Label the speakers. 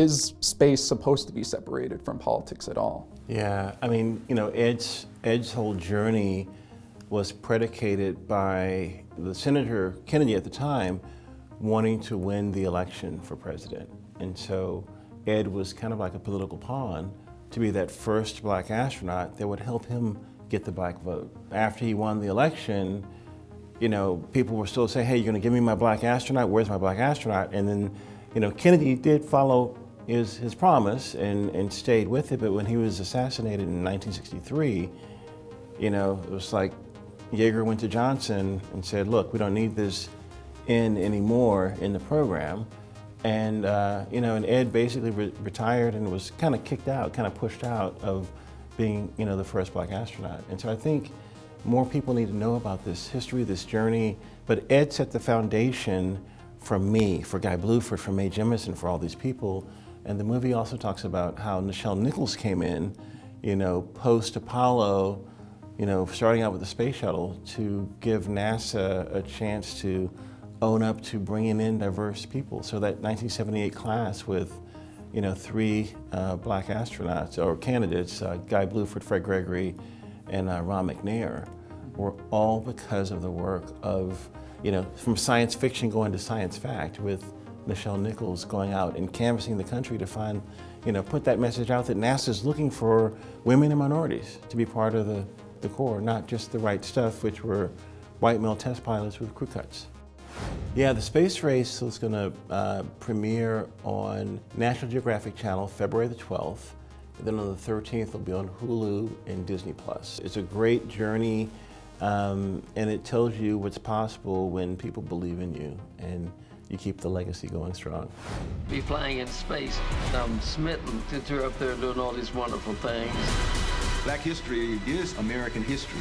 Speaker 1: is space supposed to be separated from politics at all?
Speaker 2: Yeah, I mean, you know, Ed's, Ed's whole journey was predicated by the Senator Kennedy at the time wanting to win the election for president. And so Ed was kind of like a political pawn to be that first black astronaut that would help him get the black vote. After he won the election, you know, people were still saying, hey, you're gonna give me my black astronaut? Where's my black astronaut? And then, you know, Kennedy did follow his, his promise and, and stayed with it, but when he was assassinated in 1963, you know, it was like Yeager went to Johnson and said, look, we don't need this in anymore in the program. And, uh, you know, and Ed basically re retired and was kind of kicked out, kind of pushed out of being, you know, the first black astronaut. And so I think more people need to know about this history, this journey. But Ed set the foundation for me, for Guy Bluford, for Mae Jemison, for all these people. And the movie also talks about how Nichelle Nichols came in, you know, post Apollo, you know, starting out with the space shuttle to give NASA a chance to own up to bringing in diverse people. So that 1978 class with, you know, three uh, black astronauts or candidates, uh, Guy Bluford, Fred Gregory, and uh, Ron McNair, were all because of the work of, you know, from science fiction going to science fact with Nichelle Nichols going out and canvassing the country to find, you know, put that message out that NASA's looking for women and minorities to be part of the, the Corps, not just the right stuff, which were white male test pilots with crew cuts. Yeah, the space race is going to uh, premiere on National Geographic Channel February the 12th. And then on the 13th, it'll be on Hulu and Disney Plus. It's a great journey, um, and it tells you what's possible when people believe in you and you keep the legacy going strong.
Speaker 3: Be flying in space. I'm smitten that you're up there doing all these wonderful things.
Speaker 4: Black history is American history.